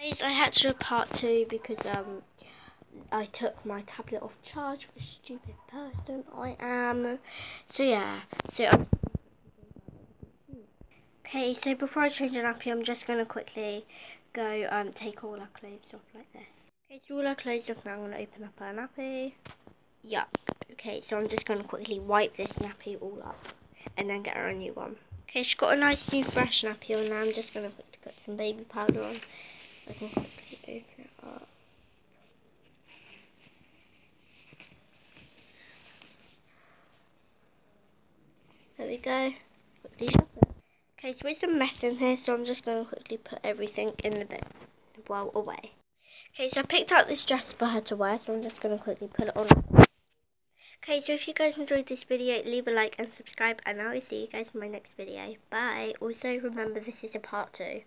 Guys, I had to do part two because um I took my tablet off charge for stupid person I am. So yeah, so I'm Okay, so before I change the nappy, I'm just gonna quickly go um take all our clothes off like this. Okay, so all our clothes off now. I'm gonna open up our nappy. Yuck. Okay, so I'm just gonna quickly wipe this nappy all up and then get her a new one. Okay, she's got a nice new fresh nappy on now. I'm just gonna put some baby powder on. I can quickly open it up. There we go. Okay, so there's a mess in here, so I'm just going to quickly put everything in the bin, well, away. Okay, so I picked out this dress for her to wear, so I'm just going to quickly put it on. Okay, so if you guys enjoyed this video, leave a like and subscribe, and I will see you guys in my next video. Bye. Also, remember this is a part two.